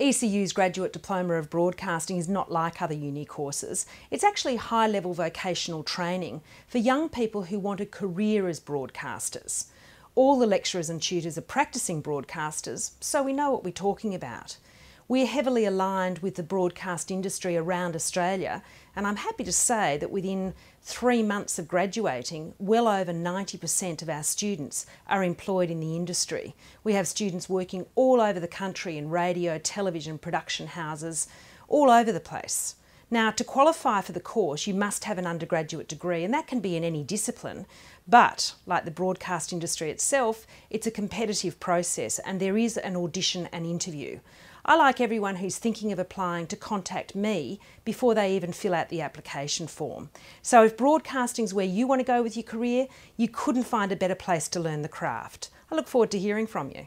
ECU's Graduate Diploma of Broadcasting is not like other uni courses. It's actually high level vocational training for young people who want a career as broadcasters. All the lecturers and tutors are practicing broadcasters, so we know what we're talking about. We're heavily aligned with the broadcast industry around Australia, and I'm happy to say that within three months of graduating, well over 90% of our students are employed in the industry. We have students working all over the country in radio, television, production houses, all over the place. Now, to qualify for the course, you must have an undergraduate degree, and that can be in any discipline. But, like the broadcast industry itself, it's a competitive process and there is an audition and interview. I like everyone who's thinking of applying to contact me before they even fill out the application form. So if broadcasting's where you want to go with your career, you couldn't find a better place to learn the craft. I look forward to hearing from you.